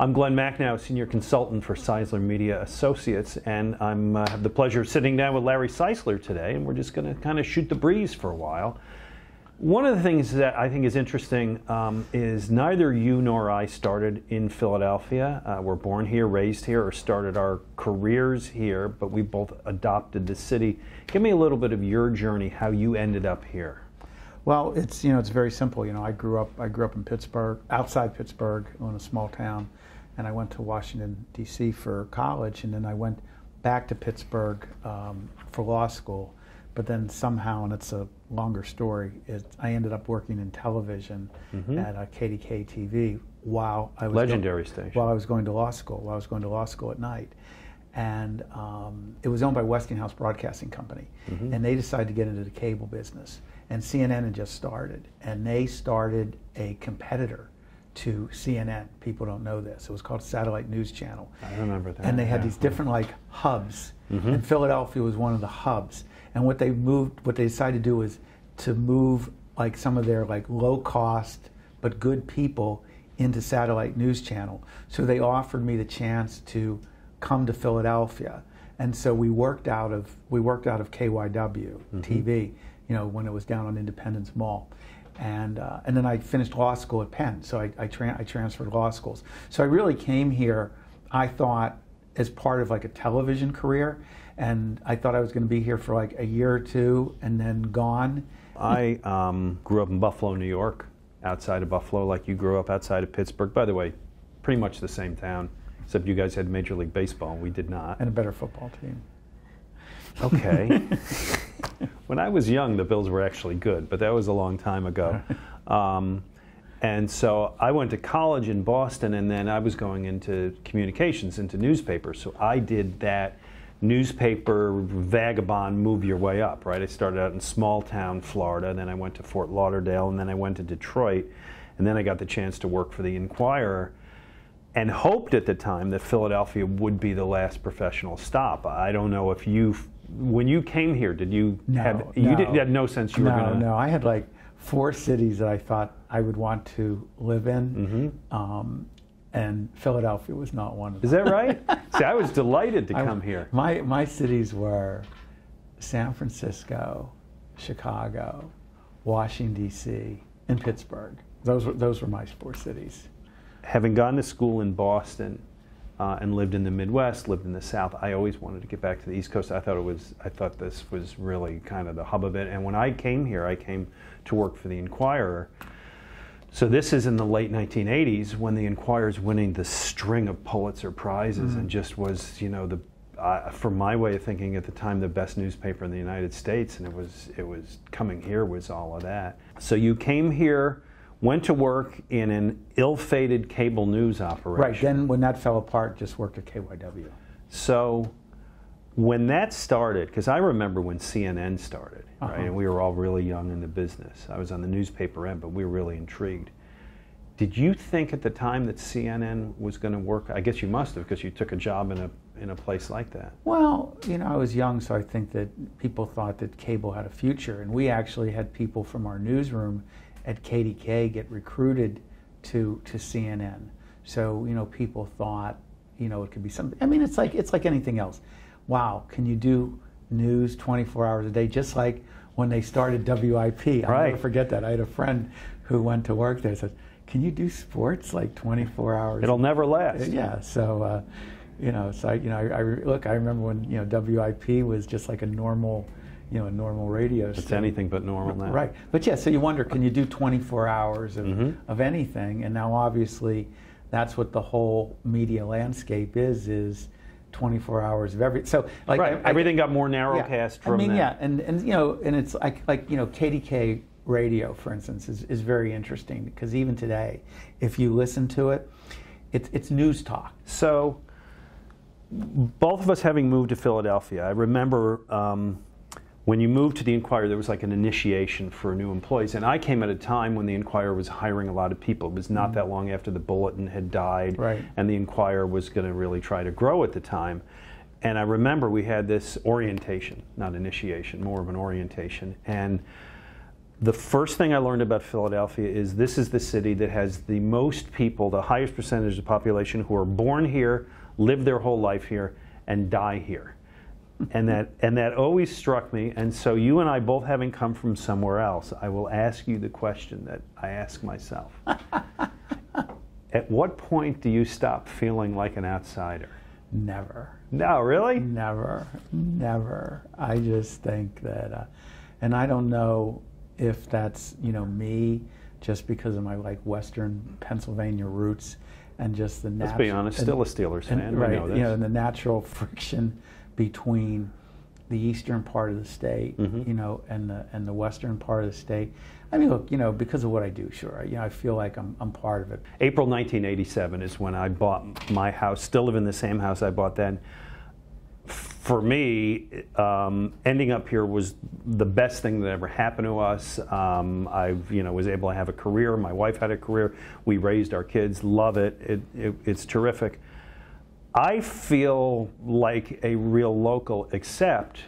I'm Glen Macnow, Senior Consultant for Ceisler Media Associates, and I uh, have the pleasure of sitting down with Larry Ceisler today, and we're just going to kind of shoot the breeze for a while. One of the things that I think is interesting um, is neither you nor I started in Philadelphia. Uh, we're born here, raised here, or started our careers here, but we both adopted the city. Give me a little bit of your journey, how you ended up here. Well, it's you know it's very simple. You know, I grew up I grew up in Pittsburgh, outside Pittsburgh, in a small town, and I went to Washington D.C. for college, and then I went back to Pittsburgh um, for law school. But then somehow, and it's a longer story, it, I ended up working in television mm-hmm. at a KDK TV while I was legendary go- station while I was going to law school. While I was going to law school at night, and um, it was owned by Westinghouse Broadcasting Company, mm-hmm. and they decided to get into the cable business and CNN had just started, and they started a competitor to CNN. People don't know this. It was called Satellite News Channel. I remember that. And they had yeah. these different like hubs, mm-hmm. and Philadelphia was one of the hubs. And what they moved, what they decided to do was to move like some of their like low cost but good people into Satellite News Channel. So they offered me the chance to come to Philadelphia, and so we worked out of we worked out of KYW mm-hmm. TV you know, when it was down on Independence Mall. And, uh, and then I finished law school at Penn, so I, I, tra- I transferred law schools. So I really came here, I thought, as part of like a television career, and I thought I was going to be here for like a year or two and then gone. I um, grew up in Buffalo, New York, outside of Buffalo, like you grew up outside of Pittsburgh. By the way, pretty much the same town, except you guys had Major League Baseball, and we did not. And a better football team. Okay. when I was young, the Bills were actually good, but that was a long time ago. Um, and so I went to college in Boston, and then I was going into communications, into newspapers. So I did that newspaper vagabond move your way up, right? I started out in small town Florida, then I went to Fort Lauderdale, and then I went to Detroit, and then I got the chance to work for the Inquirer and hoped at the time that Philadelphia would be the last professional stop. I don't know if you when you came here, did you no, have you, no. did, had no sense you no, were going to? No, I had like four cities that I thought I would want to live in, mm-hmm. um, and Philadelphia was not one of them. Is that right? See, I was delighted to come here. My my cities were San Francisco, Chicago, Washington D.C., and Pittsburgh. Those were those were my four cities. Having gone to school in Boston uh, and lived in the Midwest, lived in the South. I always wanted to get back to the East Coast. I thought it was, I thought this was really kind of the hub of it. And when I came here, I came to work for the Inquirer. So this is in the late 1980s when the Inquirer's winning the string of Pulitzer prizes mm-hmm. and just was, you know, the uh, from my way of thinking at the time, the best newspaper in the United States, and it was it was coming here was all of that. So you came here went to work in an ill-fated cable news operation. Right. Then, when that fell apart, just worked at KYW. So, when that started, because I remember when CNN started, uh-huh. right, and we were all really young in the business. I was on the newspaper end, but we were really intrigued. Did you think at the time that CNN was going to work? I guess you must have, because you took a job in a in a place like that. Well, you know, I was young, so I think that people thought that cable had a future, and we actually had people from our newsroom at KDK get recruited to to CNN. So you know, people thought you know it could be something. I mean, it's like it's like anything else. Wow, can you do news 24 hours a day? Just like when they started WIP. I'll right. never forget that. I had a friend who went to work there. Said, "Can you do sports like 24 hours?" It'll never last. Yeah. So. Uh, you know, so I, you know, I, I, look. I remember when you know WIP was just like a normal you know, a normal radio It's anything but normal now. Right. But yeah, so you wonder, can you do 24 hours of, mm-hmm. of anything? And now obviously that's what the whole media landscape is, is 24 hours of every, so like. Right. I, Everything got more narrowcast yeah. from I mean, that. yeah, and, and you know, and it's like, like, you know, KDK radio, for instance, is, is very interesting because even today, if you listen to it, it's, it's news talk. So, both of us having moved to Philadelphia, I remember um, when you moved to the Inquirer, there was like an initiation for new employees. And I came at a time when the Inquirer was hiring a lot of people. It was not mm-hmm. that long after the Bulletin had died, right. and the Inquirer was going to really try to grow at the time. And I remember we had this orientation, not initiation, more of an orientation. And the first thing I learned about Philadelphia is this is the city that has the most people, the highest percentage of population who are born here, live their whole life here, and die here. And that and that always struck me. And so you and I both having come from somewhere else, I will ask you the question that I ask myself. At what point do you stop feeling like an outsider? Never. No, really? Never, never. I just think that, uh, and I don't know if that's you know me, just because of my like Western Pennsylvania roots, and just the Let's be honest, and- still a Steelers fan. and, right, you know, and the natural friction between the eastern part of the state, Mhm. you know, and the and the western part of the state. I mean, look, you know, because of what I do, sure, you know, I feel like I'm I'm part of it. April 1987 is when I bought my house. Still live in the same house I bought then. For me, um, ending up here was the best thing that ever happened to us. Um, I, you know, was able to have a career. My wife had a career. We raised our kids. Love it. it, it it's terrific. I feel like a real local, except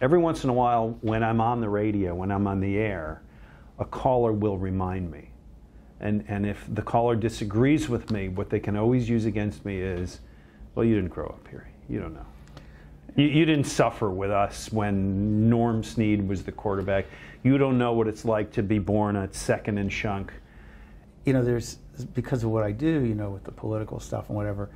every once in a while when I'm on the radio, when I'm on the air, a caller will remind me. And, and if the caller disagrees with me, what they can always use against me is, well, you didn't grow up here. You don't know. You, you didn't suffer with us when Norm Snead was the quarterback. You don't know what it's like to be born at second and shunk. you know, there's because of what I do, you know, with the political stuff and whatever.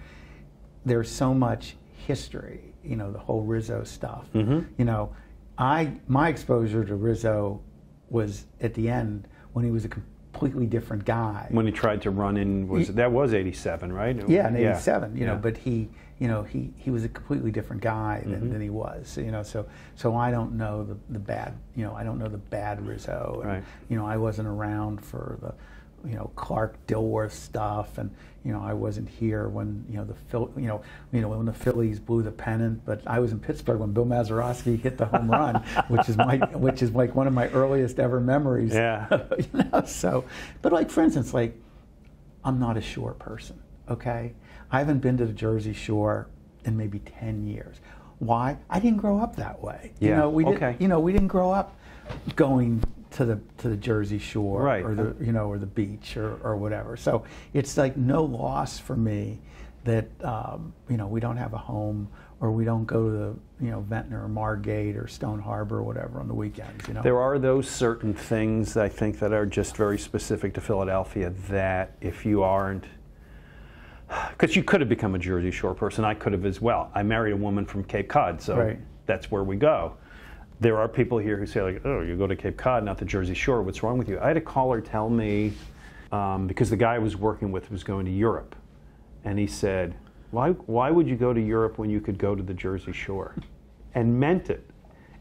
There's so much history, you know, the whole Rizzo stuff. Mhm. You know, I my exposure to Rizzo was at the end when he was a completely different guy. When he tried to run in, was Ye- that was 87, right? yeah, in '87, you know, Yeah. but he, you know, he he was a completely different guy than, Mhm. than he was, you know. So so I don't know the the bad, you know, I don't know the bad Rizzo. And, Right. You know, I wasn't around for the, you know, Clark Dilworth stuff, and you know, I wasn't here when you know the Phil, you know, you know when the Phillies blew the pennant. But I was in Pittsburgh when Bill Mazeroski hit the home run, which is my which is like one of my earliest ever memories. Yeah. you know, so, but like for instance, like I'm not a shore person, okay? I haven't been to the Jersey Shore in maybe 10 years. Why? I didn't grow up that way. You Yeah, know, we okay. didn't you know, we didn't grow up going to the to the Jersey Shore Right. or the you know or the beach or, or whatever. So it's like no loss for me that um, you know we don't have a home or we don't go to the you know Ventnor or Margate or Stone Harbor or whatever on the weekends. You know, There are those certain things I think that are just very specific to Philadelphia that if you aren't, because you could have become a Jersey Shore person, I could have as well. I married a woman from Cape Cod, so Right. that's where we go. There are people here who say like, "Oh, you go to Cape Cod, not the Jersey Shore. What's wrong with you?" I had a caller tell me um, because the guy I was working with was going to Europe, and he said, "Why? Why would you go to Europe when you could go to the Jersey Shore?" And meant it.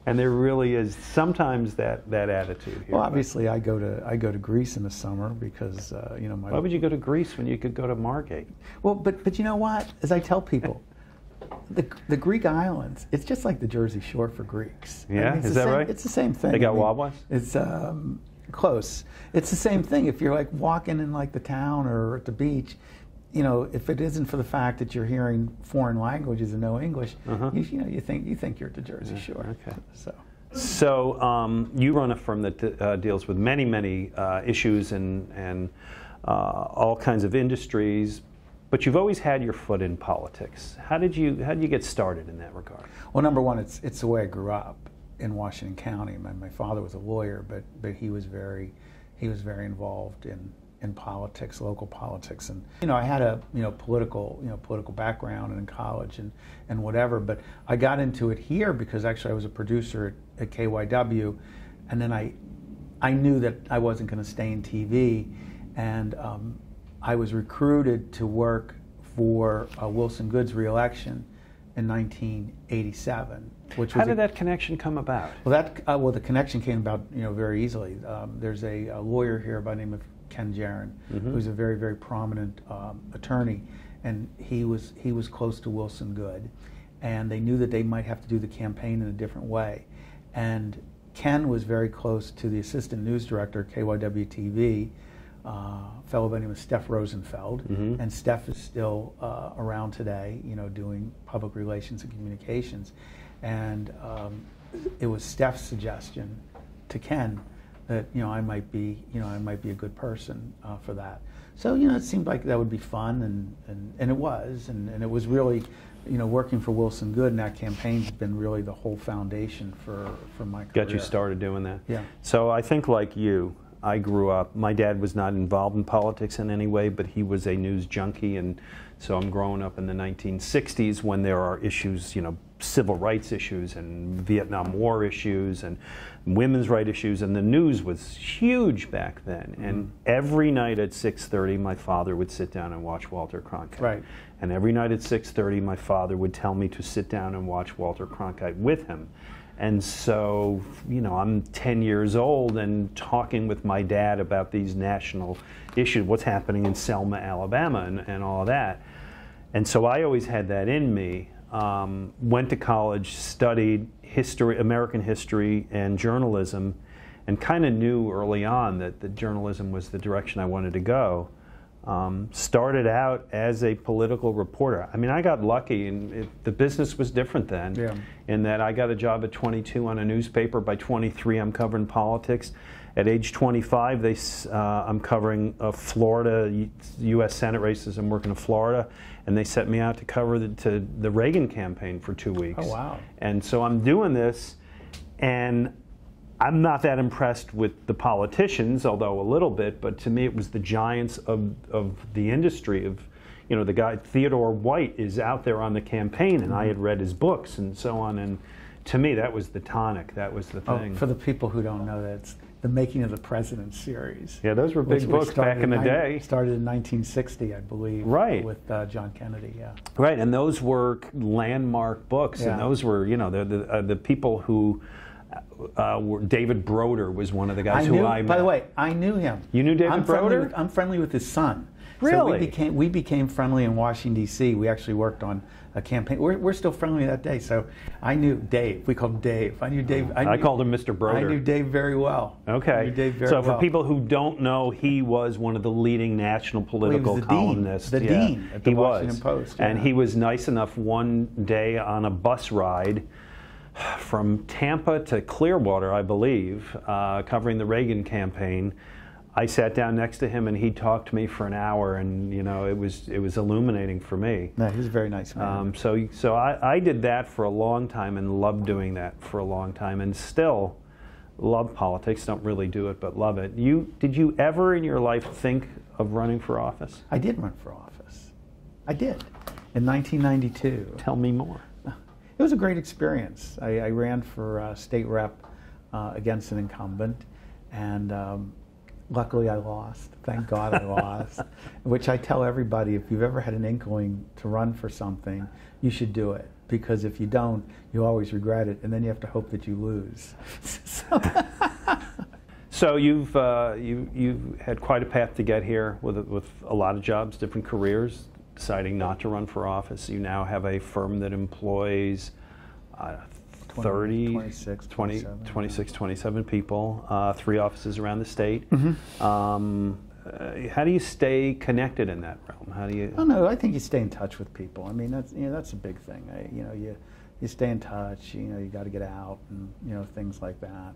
And there really is sometimes that, that attitude here. well, obviously I go to I go to Greece in the summer because uh, you know my Why would you go to Greece when you could go to Margate? Well, but but you know what? As I tell people, the the Greek islands, it's just like the Jersey Shore for Greeks. I Yeah? it's Is the that same- right? It's the same thing. They got I mean, Wawas? It's um, close. It's the same thing. If you're like walking in like the town or at the beach, you know, if it isn't for the fact that you're hearing foreign languages and no English, Uh-huh. you, you know, you think you think you're at the Jersey Shore. okay. So. So um, you run a firm that uh, deals with many, many uh, issues and, and uh, all kinds of industries, but you've always had your foot in politics. How did you How did you get started in that regard? Well, number one, it's it's the way I grew up in Washington County. My, my father was a lawyer, but but he was very he was very involved in in politics, local politics, and you know I had a you know political you know political background in college and and whatever. But I got into it here because actually I was a producer at, at KYW, and then I I knew that I wasn't going to stay in TV, and um, I was recruited to work for uh, Wilson Goode's reelection in 1987, which How did a- that connection come about? well, that uh, well, the connection came about you know very easily. Um, there's a, a lawyer here by the name of Ken Jarin, Mhm. who's a very very prominent um, attorney, and he was he was close to Wilson Goode, and they knew that they might have to do the campaign in a different way, and Ken was very close to the assistant news director KYW TV. Uh, a fellow by the name of Steph Rosenfeld, Mhm. and Steph is still uh, around today, you know, doing public relations and communications. And um, it was Steph's suggestion to Ken that you know I might be you know I might be a good person uh, for that. So you know it seemed like that would be fun, and and, and it was, and, and it was really you know working for Wilson Goode and that campaign has been really the whole foundation for for my career. Got you started doing that. Yeah. So I think like you, I grew up. My dad was not involved in politics in any way, but he was a news junkie, and so I'm growing up in the 1960s when there are issues, you know, civil rights issues and Vietnam War issues and women's rights issues, and the news was huge back then. Mm-hmm. And every night at 6:30, my father would sit down and watch Walter Cronkite. Right. And every night at 6:30, my father would tell me to sit down and watch Walter Cronkite with him. And so, you know, I'm 10 years old and talking with my dad about these national issues, what's happening in Selma, Alabama, and, and all that. And so I always had that in me. Um, went to college, studied history, American history, and journalism, and kind of knew early on that the journalism was the direction I wanted to go. Um, started out as a political reporter. I mean, I got lucky, and it, the business was different then. Yeah. In that I got a job at 22 on a newspaper. By 23, I'm covering politics. At age 25, they, uh, I'm covering uh, Florida U- U.S. Senate races. I'm working in Florida, and they set me out to cover the, to the Reagan campaign for two weeks. Oh, wow. And so I'm doing this, and I'm not that impressed with the politicians, although a little bit. But to me, it was the giants of of the industry. Of you know, the guy Theodore White is out there on the campaign, and I had read his books and so on. And to me, that was the tonic. That was the Oh, thing. for the people who don't know that, it's the Making of the President series. yeah, those were big which books back in the day. Started in 1960, I believe. Right. With uh, John Kennedy. Yeah. Right, and those were landmark books, Yeah. and those were, you know, the the, uh, the people who uh. David Broder was one of the guys I who. I met. by the way, I knew him. You knew David I'm friendly Broder? with- I'm friendly with his son. Really? So we became we became friendly in Washington D.C. We actually worked on a campaign. We're, we're still friendly that day. So I knew Dave. We called him Dave. I knew Dave. I knew, called him Mr. Broder. I knew Dave very well. I Okay. knew Dave very so for well. people who don't know, he was one of the leading national political the dean, columnists. the yeah, dean at the he Washington was. Post, And he was nice enough one day on a bus ride from Tampa to Clearwater, I believe, uh, covering the Reagan campaign. I sat down next to him and he talked to me for an hour, and you know it was it was illuminating for me. No, he's a very nice man. Um, so so I, I did that for a long time and loved doing that for a long time and still love politics. Don't really do it, but love it. You did you ever in your life think of running for office? I did run for office. I did in 1992. Tell me more. It was a great experience. I, I ran for uh, state rep uh, against an incumbent, and um, luckily I lost. Thank God I lost. Which I tell everybody: if you've ever had an inkling to run for something, you should do it because if you don't, you always regret it, and then you have to hope that you lose. So- So you've uh, you you had quite a path to get here with with a lot of jobs, different careers. Deciding not to run for office, you now have a firm that employs uh, 30, 26, 20, 27, 26, 27 people, uh, three offices around the state. Mm-hmm. Um, uh, how do you stay connected in that realm? How do you? I don't know. I think you stay in touch with people. I mean, that's you know that's a big thing. I, you know, you you stay in touch. You know, you got to get out and you know things like that.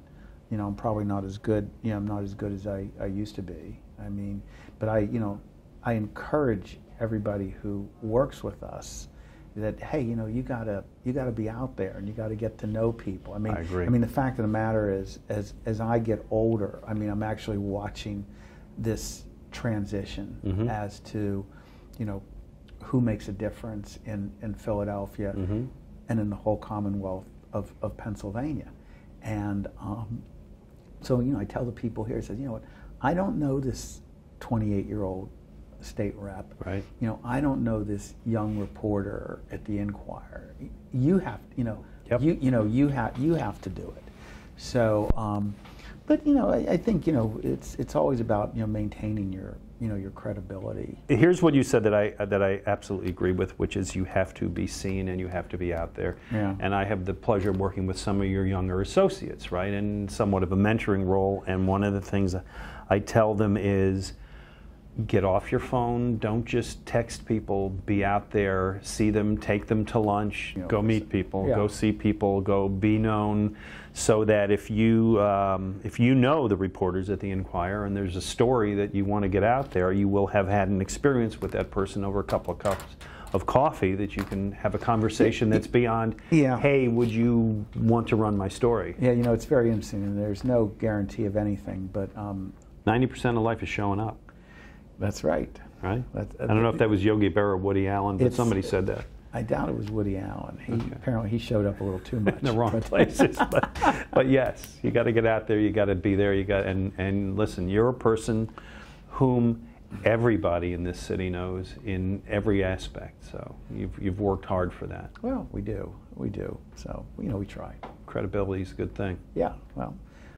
You know, I'm probably not as good. You know, I'm not as good as I, I used to be. I mean, but I you know, I encourage everybody who works with us that hey, you know, you gotta you gotta be out there and you got to get to know people. I mean, I agree. I mean, the fact of the matter is, as as I get older, I mean, I'm actually watching this transition Mhm. as to, you know, who makes a difference in, in Philadelphia Mhm. and in the whole Commonwealth of, of Pennsylvania. And um, so, you know, I tell the people here, I said, you know what, I don't know this 28 year old state rep. Right. You know, I don't know this young reporter at the Inquirer. You have, you know, Yep. you you know, you have you have to do it. So, um, but you know, I, I think you know, it's it's always about you know maintaining your you know your credibility. Here's what you said that I that I absolutely agree with, which is you have to be seen and you have to be out there. Yeah. And I have the pleasure of working with some of your younger associates, right, in somewhat of a mentoring role. And one of the things I tell them is, get off your phone. Don't just text people. Be out there, see them, take them to lunch, You know, go meet people, yeah. go see people, go be known, so that if you um, if you know the reporters at the Inquirer and there's a story that you want to get out there, you will have had an experience with that person over a couple of cups of coffee that you can have a conversation that's beyond. Yeah. Hey, would you want to run my story? Yeah, you know, it's very interesting, and there's no guarantee of anything, but um, Ninety percent of life is showing up. That's right. right? That's- uh, I don't know if that was Yogi Berra or Woody Allen, but somebody said that. I doubt it was Woody Allen. He Okay. apparently he showed up a little too much. In the wrong But- places. but, but yes, you got to get out there. You got to be there. You got and and listen. You're a person whom everybody in this city knows in every aspect. So you've you've worked hard for that. Well, we do, we do. So you know, we try. Credibility is a good thing. Yeah. Well,